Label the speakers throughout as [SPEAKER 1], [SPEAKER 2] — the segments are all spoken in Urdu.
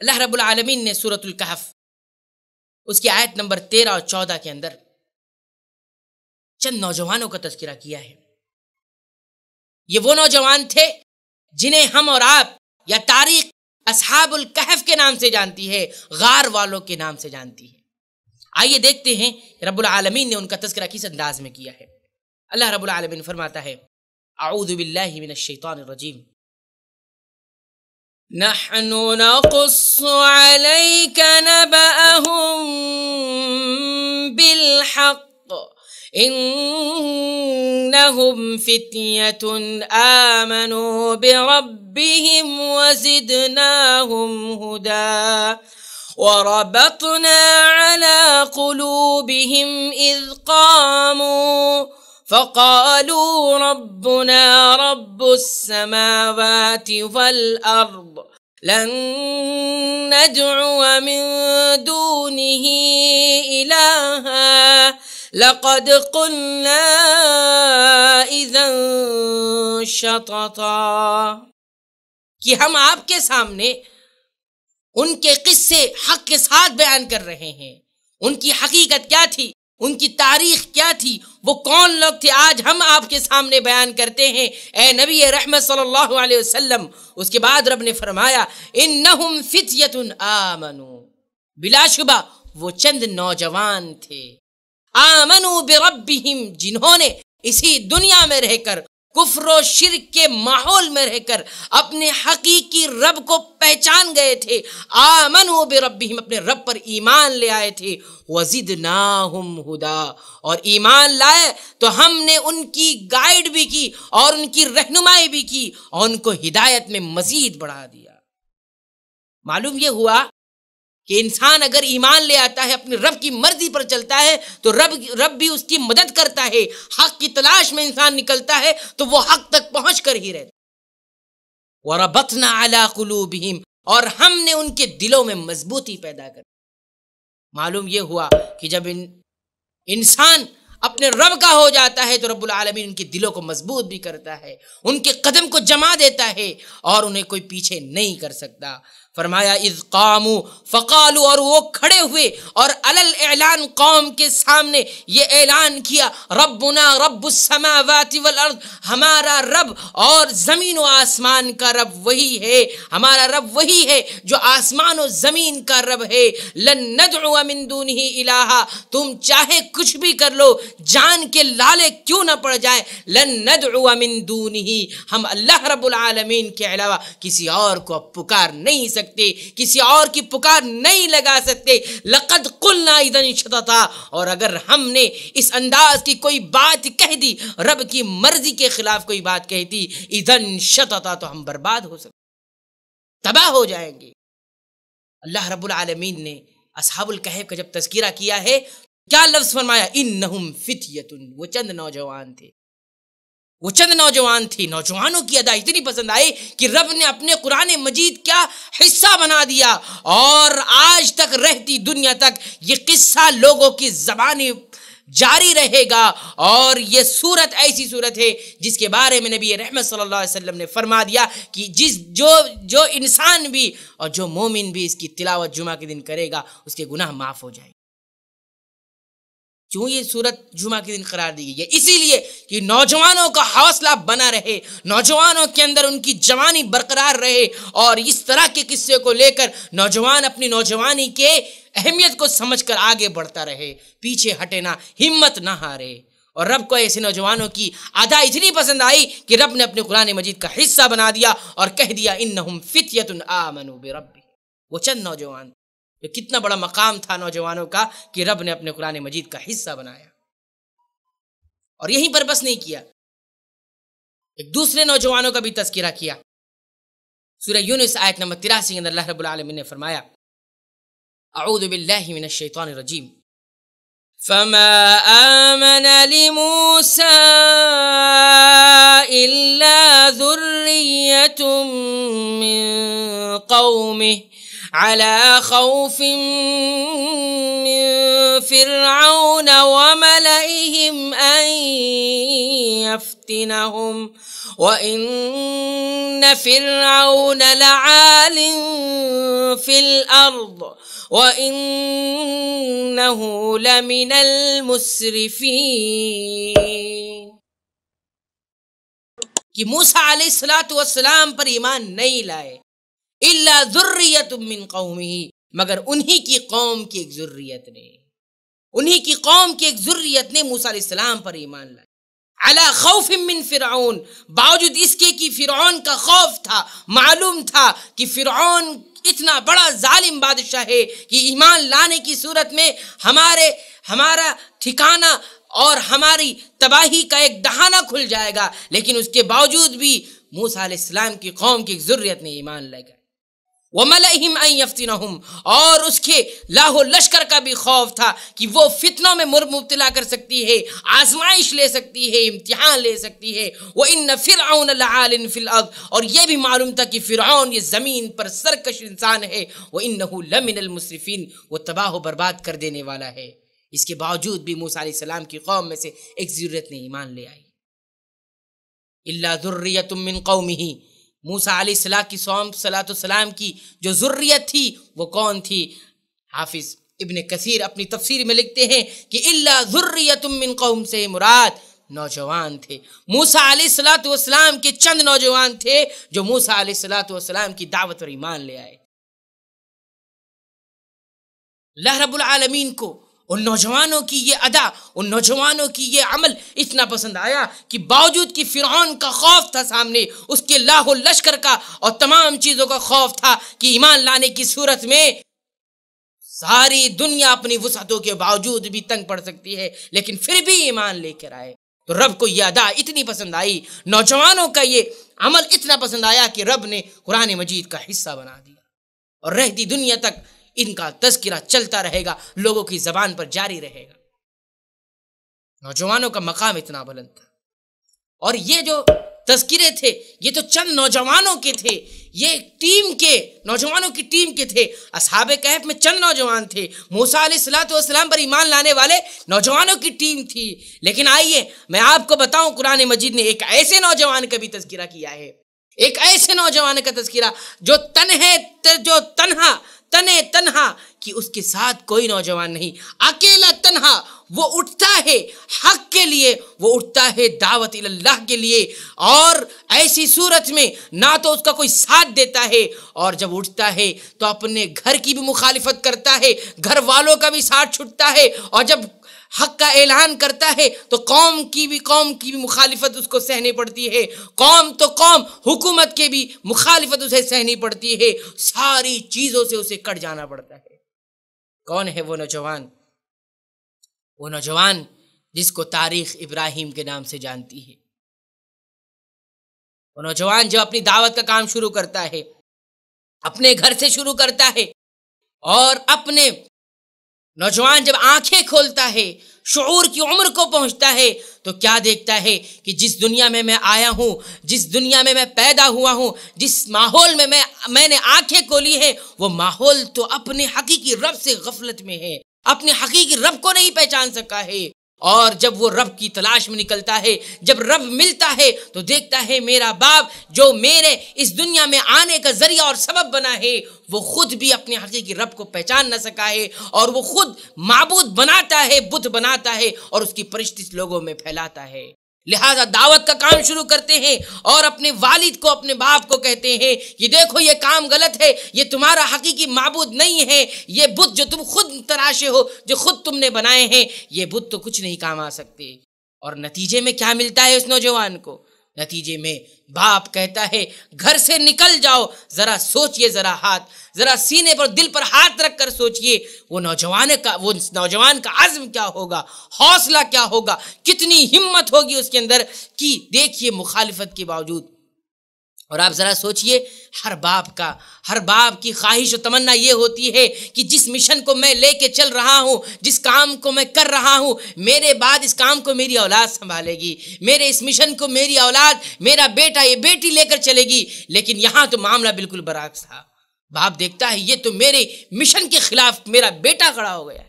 [SPEAKER 1] اللہ رب العالمین نے سورت الکحف اس کی آیت نمبر تیرہ اور چودہ کے اندر چند نوجوانوں کا تذکرہ کیا ہے۔ یہ وہ نوجوان تھے جنہیں ہم اور آپ یا تاریخ اصحاب الکحف کے نام سے جانتی ہے، غار والوں کے نام سے جانتی ہے۔ آئیے دیکھتے ہیں رب العالمین نے ان کا تذکرہ کس انداز میں کیا ہے۔ اللہ رب العالمین فرماتا ہے، اعوذ باللہ من الشیطان الرجیم۔ نحن نقص عليك نبأهم بالحق. إنهم فتية آمنوا بربهم وزدناهم هدى. وربطنا على قلوبهم إذ قاموا فقالوا ربنا رب السماوات والأرض لن ندعو من دونه إلها. لقد قلنا إذا شططا. كي هم آپ کے سامنے ان کے قصے حق کے ساتھ بیان کر رہے ہیں ان کی حقیقت کیا تھی ان کی تاریخ کیا تھی؟ وہ کون لوگ تھے؟ آج ہم آپ کے سامنے بیان کرتے ہیں۔ اے نبی رحمت صلی اللہ علیہ وسلم، اس کے بعد رب نے فرمایا، انہم فتیت آمنو۔ بلا شبہ، وہ چند نوجوان تھے۔ آمنو بربہم، جنہوں نے اسی دنیا میں رہ کر کفر و شرک کے ماحول میں رہ کر اپنے حقیقی رب کو پہچان گئے تھے۔ آمن و بے اپنے رب پر ایمان لے آئے تھے۔ وزدناہم ہدا، اور ایمان لائے تو ہم نے ان کی گائیڈ بھی کی اور ان کی رہنمائی بھی کی اور ان کو ہدایت میں مزید بڑھا دیا۔ معلوم یہ ہوا کہ انسان اگر ایمان لے آتا ہے، اپنے رب کی مرضی پر چلتا ہے، تو رب رب بھی اس کی مدد کرتا ہے۔ حق کی تلاش میں انسان نکلتا ہے، تو وہ حق تک پہنچ کر ہی رہتا وَرَبَطْنَا عَلَىٰ قُلُوبِهِمْ، اور ہم نے ان کے دلوں میں مضبوطی پیدا کر معلوم یہ ہوا کہ جب ان، انسان اپنے رب کا ہو جاتا ہے، تو رب العالمین ان کے دلوں کو مضبوط بھی کرتا ہے، ان کے قدم کو جما دیتا ہے، اور انہیں کوئی پیچھے نہیں کر سکتا۔ فرمایا، اذ قامو فقالو اور وہ کھڑے ہوئے اور علل اعلان قوم کے سامنے یہ اعلان کیا، ربنا رب السماوات والارض ہمارا رب اور زمین و آسمان کا رب وہی ہے، ہمارا رب وہی ہے جو آسمان و زمین کا رب ہے۔ لن ندعو من دونه الہا، تم چاہے کچھ بھی کر لو، جان کے لالے کیوں نہ پڑ جائے۔ لن ندعو من دونه ہم اللہ رب العالمین کے علاوہ کسی اور کو پکار نہیں سکتے۔ سکتے، کسی اور کی پکار نہیں لگا سکتے۔ لقد قلنا اذن شتتا اور اگر ہم نے اس انداز کی کوئی بات کہہ دی، رب کی مرضی کے خلاف کوئی بات کہہ دی، اذن شتتا تو ہم برباد ہو سکتے۔ تباہ ہو جائیں گے۔ اللہ رب العالمین نے اصحاب الکہف کا جب تذکرہ کیا ہے کیا لفظ فرمایا؟ انہم فتیتن۔ وہ چند نوجوان تھے۔ وہ چند نوجوان تھی۔ نوجوانوں کی ادا اتنی پسند آئی کہ رب نے اپنے قرآن مجید کا حصہ بنا دیا اور آج تک رہتی دنیا تک یہ قصہ لوگوں کی زبانی جاری رہے گا اور یہ صورت ایسی صورت ہے جس کے بارے میں نبی رحمت صلی اللہ علیہ وسلم نے فرما دیا کہ جس جو جو انسان بھی اور جو مومن بھی اس کی تلاوت جمعہ کے دن کرے گا، اس کے گناہ معاف ہو جائے کیوں یہ صورت جمعہ کے دن قرار دی گئی ہے۔ اسی لیے کہ نوجوانوں کا حوصلہ بنا رہے، نوجوانوں کے اندر ان کی جوانی برقرار رہے اور اس طرح کے قصے کو لے کر نوجوان اپنی نوجوانی کے اہمیت کو سمجھ کر آگے بڑھتا رہے، پیچھے ہٹے نہ، ہمت نہ ہارے۔ اور رب کو ایسے نوجوانوں کی ادا اتنی پسند آئی کہ رب نے اپنے قرآن مجید کا حصہ بنا دیا اور کہہ دیا، انہم فتیت آمنوا بربی وہ چند نوجوان یہ کتنا بڑا مقام تھا نوجوانوں کا کہ رب نے اپنے قرآن مجید کا حصہ بنایا۔ اور یہیں پر بس نہیں کیا۔ ایک دوسرے نوجوانوں کا بھی تذکرہ کیا۔ سورہ یونس آیت نمبر تراسی کے اندر اللہ رب العالمین نے فرمایا، اعوذ باللہ من الشیطان الرجیم۔ فما آمن لموسى إلا ذرية من قومه على خوف من فرعون وملئهم أن يفتنهم. وإن فرعون لعال في الأرض وإنه لمن المسرفين. کہ موسیٰ علیہ السلام والسلام پر ایمان نہیں لائے اللہ ذریت من قومی مگر انہی کی قوم کی ایک ذریت نے۔ انہی کی قوم کی ایک ذریت نے موسیٰ علیہ السلام پر ایمان لائے علا خوف من فرعون، باوجود اس کے کی فرعون کا خوف تھا، معلوم تھا کہ فرعون اتنا بڑا ظالم بادشاہ ہے کہ ایمان لانے کی صورت میں ہمارے، ہمارا ٹھکانہ اور ہماری تباہی کا ایک دہانہ کھل جائے گا۔ لیکن اس کے باوجود بھی موسیٰ علیہ السلام کی قوم کی ضرورت نے ایمان لے گا وَمَلَئِهِمْ أَن يَفْتِنَهُمْ۔ اور اس کے لاہو لشکر کا بھی خوف تھا کہ وہ فتنوں میں مبتلا کر سکتی ہے، آزمائش لے سکتی ہے، امتحان لے سکتی ہے۔ وَإِنَّ فِرْعَوْنَ لَعَالٍ فِي الْأَرْضِ۔ اور یہ بھی معلوم تھا کہ فرعون یہ زمین پر سرکش انسان ہے۔ وَإِنَّهُ لَمِنَ الْمُسْرِفِينَ۔ وہ تباہ و برباد کر دینے والا ہے۔ اس کے باوجود بھی موسیٰ علیہ السلام کی قوم میں سے ایک ضرورت نے ایمان لے آئی۔ اللہ ذریت من قومه۔ موسیٰ علیہ السلام کی سوم صلاۃ السلام کی جو ذریت تھی، وہ کون تھی؟ حافظ ابن کثیر اپنی تفسیر میں لکھتے ہیں کہ اللہ ذریت من قوم، سے مراد نوجوان تھے۔ موسیٰ علیہ السلاۃ والسلام کے چند نوجوان تھے جو موسیٰ علیہ السلاۃ والسلام کی دعوت اور ایمان لے آئے۔ اللہ رب العالمین کو ان نوجوانوں کی یہ ادا، ان نوجوانوں کی یہ عمل اتنا پسند آیا کہ باوجود کی فرعون کا خوف تھا سامنے، اس کے لاہ لشکر کا اور تمام چیزوں کا خوف تھا کہ ایمان لانے کی صورت میں ساری دنیا اپنی وسعتوں کے باوجود بھی تنگ پڑ سکتی ہے، لیکن پھر بھی ایمان لے کر آئے۔ تو رب کو یہ ادا اتنی پسند آئی، نوجوانوں کا یہ عمل اتنا پسند آیا کہ رب نے قرآن مجید کا حصہ بنا دیا۔ اور رہتی دنیا تک ان کا تذکرہ چلتا رہے گا، لوگوں کی زبان پر جاری رہے گا۔ نوجوانوں کا مقام اتنا بلند تھا۔ اور یہ جو تذکرے تھے، یہ تو چند نوجوانوں کے تھے۔ یہ ٹیم کے، نوجوانوں کی ٹیم کے تھے۔ اصحاب کہف میں چند نوجوان تھے۔ موسیٰ علیہ السلاۃ والسلام پر ایمان لانے والے نوجوانوں کی ٹیم تھی۔ لیکن آئیے، میں آپ کو بتاؤں، قرآن مجید نے ایک ایسے نوجوان کا بھی تذکرہ کیا ہے۔ ایک ایسے نوجوان کا تذکرہ جو تن جو تنہا تنے تنہا کہ اس کے ساتھ کوئی نوجوان نہیں۔ اکیلا تنہا، وہ اٹھتا ہے حق کے لیے، وہ اٹھتا ہے دعوت اللہ کے لیے۔ اور ایسی صورت میں نہ تو اس کا کوئی ساتھ دیتا ہے، اور جب اٹھتا ہے تو اپنے گھر کی بھی مخالفت کرتا ہے، گھر والوں کا بھی ساتھ چھٹتا ہے۔ اور جب حق کا اعلان کرتا ہے تو قوم کی بھی قوم کی بھی مخالفت اس کو سہنی پڑتی ہے۔ قوم تو قوم، حکومت کے بھی مخالفت اسے سہنی پڑتی ہے۔ ساری چیزوں سے اسے کٹ جانا پڑتا ہے۔ کون ہے وہ نوجوان؟ وہ نوجوان جس کو تاریخ ابراہیم کے نام سے جانتی ہے۔ وہ نوجوان جو اپنی دعوت کا کام شروع کرتا ہے، اپنے گھر سے شروع کرتا ہے اور اپنے نوجوان جب آنکھیں کھولتا ہے، شعور کی عمر کو پہنچتا ہے، تو کیا دیکھتا ہے کہ جس دنیا میں میں آیا ہوں، جس دنیا میں میں پیدا ہوا ہوں، جس ماحول میں میں میں نے آنکھیں کھولی ہیں، وہ ماحول تو اپنے حقیقی رب سے غفلت میں ہے۔ اپنے حقیقی رب کو نہیں پہچان سکا ہے۔ اور جب وہ رب کی تلاش میں نکلتا ہے، جب رب ملتا ہے، تو دیکھتا ہے میرا باپ جو میرے اس دنیا میں آنے کا ذریعہ اور سبب بنا ہے، وہ خود بھی اپنے حقیقی رب کو پہچان نہ سکا ہے اور وہ خود معبود بناتا ہے بدھ بناتا ہے اور اس کی پرشتش لوگوں میں پھیلاتا ہے۔ لہذا دعوت کا کام شروع کرتے ہیں اور اپنے والد کو، اپنے باپ کو کہتے ہیں، یہ دیکھو یہ کام غلط ہے، یہ تمہارا حقیقی معبود نہیں ہے، یہ بت جو تم خود تراشے ہو، جو خود تم نے بنائے ہیں، یہ بت تو کچھ نہیں کام آ سکتے۔ اور نتیجے میں کیا ملتا ہے اس نوجوان کو؟ نتیجے میں باپ کہتا ہے، گھر سے نکل جاؤ، ذرا سوچئے، ذرا ہاتھ، ذرا سینے پر دل پر ہاتھ رکھ کر سوچئے، وہ نوجوان کا، وہ نوجوان کا عزم کیا ہوگا؟ حوصلہ کیا ہوگا؟ کتنی ہمت ہوگی اس کے اندر؟ کہ دیکھیے مخالفت کے باوجود اور آپ ذرا سوچئے، ہر باپ کا، ہر باپ کی خواہش و تمنا یہ ہوتی ہے کہ جس مشن کو میں لے کے چل رہا ہوں، جس کام کو میں کر رہا ہوں، میرے بعد اس کام کو میری اولاد سنبھالے گی۔ میرے اس مشن کو میری اولاد، میرا بیٹا، یہ بیٹی لے کر چلے گی۔ لیکن یہاں تو معاملہ بالکل برعکس تھا باپ دیکھتا ہے، یہ تو میرے مشن کے خلاف میرا بیٹا کھڑا ہو گیا ہے۔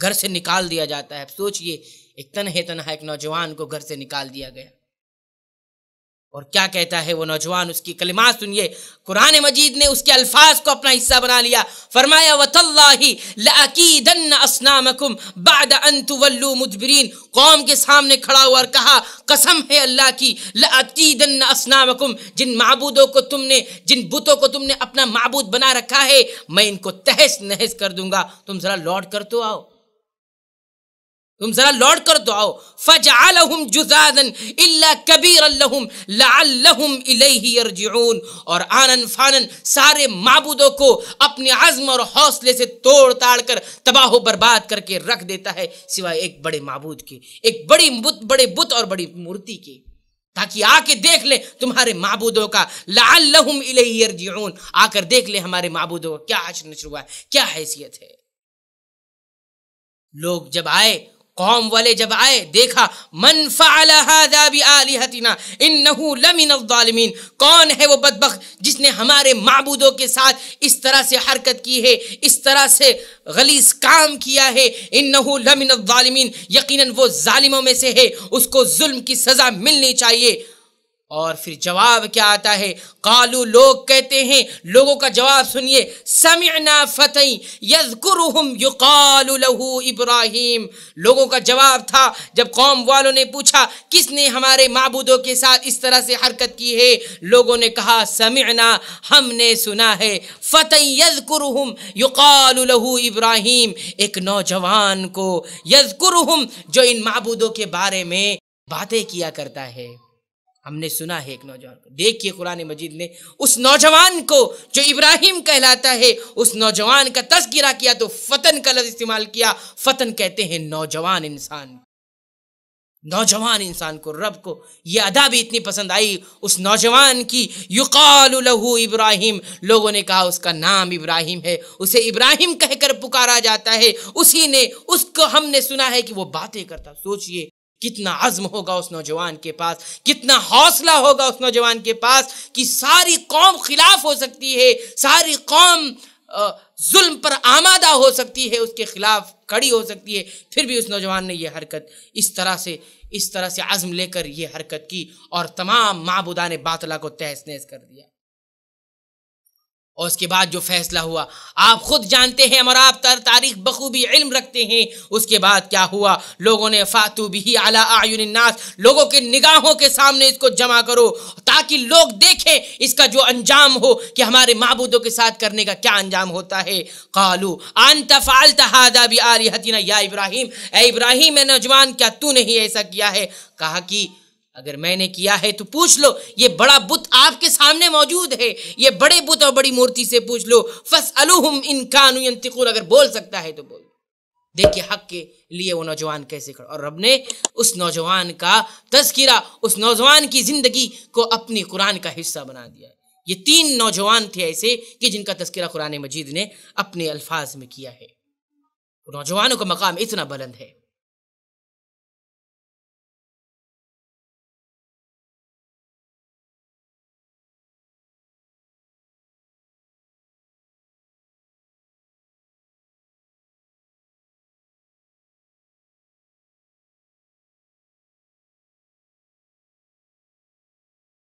[SPEAKER 1] گھر سے نکال دیا جاتا ہے۔ سوچئے، ایک تنہے تنہا ایک نوجوان کو گھر سے نکال دیا گیا۔ اور کیا کہتا ہے وہ نوجوان اس کی کلمات سنیے۔ قرآن مجید نے اس کے الفاظ کو اپنا حصہ بنا لیا۔ فرمایا بعد ان تولوا مدبرین قوم کے سامنے کھڑا ہوا اور کہا، قسم ہے اللہ کی لاکیدن اسنامکم جن معبودوں کو تم نے، جن بتوں کو تم نے اپنا معبود بنا رکھا ہے، میں ان کو تہس نہس کر دوں گا۔ تم ذرا لوٹ کر تو آؤ۔ تم ذرا لوٹ کر تو آؤ فجعلہم جزادا الا کبیر لہم لعلہم الیہ اور آنن فانن سارے معبودوں کو اپنے عزم اور حوصلے سے توڑ تاڑ کر تباہ و برباد کر کے رکھ دیتا ہے، سوائے ایک بڑے معبود کے، ایک بڑی بت، بڑے بت اور بڑی مورتی کے۔ تاکہ آ کے دیکھ لیں تمہارے معبودوں کا۔ لعلہم الیہ یرجعون۔ آ کر دیکھ لیں ہمارے معبودوں کا کیا عشر نشر ہوا ہے، کیا حیثیت ہے۔ لوگ جب آئے قوم والے جب آئے، دیکھا، من فعل هذا بآلهتنا انه لمن الظالمین. کون ہے وہ بدبخت جس نے ہمارے معبودوں کے ساتھ اس طرح سے حرکت کی ہے، اس طرح سے غلیظ کام کیا ہے؟ انه لمن الظالمین، یقینا وہ ظالموں میں سے ہے، اس کو ظلم کی سزا ملنی چاہیے۔ اور پھر جواب کیا آتا ہے؟ قالو، لوگ کہتے ہیں، لوگوں کا جواب سنیے، سمعنا فتح یذکرہم یقال لہو ابراہیم۔ لوگوں کا جواب تھا، جب قوم والوں نے پوچھا، کس نے ہمارے معبودوں کے ساتھ اس طرح سے حرکت کی ہے؟ لوگوں نے کہا، سمعنا، ہم نے سنا ہے۔ فتح یذکرہم یقال لہو ابراہیم۔ ایک نوجوان کو یذکرہم جو ان معبودوں کے بارے میں باتیں کیا کرتا ہے۔ ہم نے سنا ہے ایک نوجوان کو۔ دیکھیے قرآن مجید نے اس نوجوان کو جو ابراہیم کہلاتا ہے، اس نوجوان کا تذکرہ کیا تو فتن کا لفظ استعمال کیا۔ فتن کہتے ہیں نوجوان انسان۔ نوجوان انسان کو، رب کو۔ یہ ادا بھی اتنی پسند آئی۔ اس نوجوان کی یقال لہو ابراہیم۔ لوگوں نے کہا، اس کا نام ابراہیم ہے۔ اسے ابراہیم کہہ کر پکارا جاتا ہے۔ اسی نے، اس کو ہم نے سنا ہے کہ وہ باتیں کرتا۔ سوچئے کتنا عزم ہوگا اس نوجوان کے پاس، کتنا حوصلہ ہوگا اس نوجوان کے پاس کہ ساری قوم خلاف ہو سکتی ہے، ساری قوم ظلم پر آمادہ ہو سکتی ہے، اس کے خلاف کھڑی ہو سکتی ہے۔ پھر بھی اس نوجوان نے یہ حرکت، اس طرح سے، اس طرح سے عزم لے کر یہ حرکت کی اور تمام معبودان باطلہ کو تحس نیس کر دیا۔ اور اس کے بعد جو فیصلہ ہوا، آپ خود جانتے ہیں اور آپ تر تاریخ بخوبی علم رکھتے ہیں۔ اس کے بعد کیا ہوا؟ لوگوں نے فاتو بھی اعلی الناس، لوگوں کے نگاہوں کے سامنے اس کو جمع کرو تاکہ لوگ دیکھیں اس کا جو انجام ہو کہ ہمارے معبودوں کے ساتھ کرنے کا کیا انجام ہوتا ہے۔ قالو، انت فعلت هذا بآلهتنا، یا ابراہیم، اے ابراہیم، اے نوجوان، کیا تو نہیں ایسا کیا ہے؟ کہا کہ اگر میں نے کیا ہے تو پوچھ لو، یہ بڑا بت آپ کے سامنے موجود ہے۔ یہ بڑے بت اور بڑی مورتی سے پوچھ لو۔ فس ينتقون۔ اگر بول سکتا ہے تو بول۔ دیکھیے حق کے لیے وہ نوجوان کیسے کھڑا اور رب نے اس نوجوان کا تذکرہ، اس نوجوان کی زندگی کو اپنی قرآن کا حصہ بنا دیا یہ تین نوجوان تھے ایسے کہ جن کا تذکرہ قرآن مجید نے اپنے الفاظ میں کیا ہے۔ نوجوانوں کا مقام اتنا بلند ہے۔